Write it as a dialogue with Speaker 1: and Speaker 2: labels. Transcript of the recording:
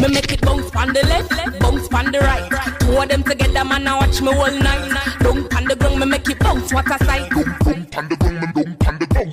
Speaker 1: Me make it bounce on the left, bounce on the right. Two of them together, man, I watch me all night. Down on the ground, me make it bounce, what a sight. Down on the ground, me down on the ground.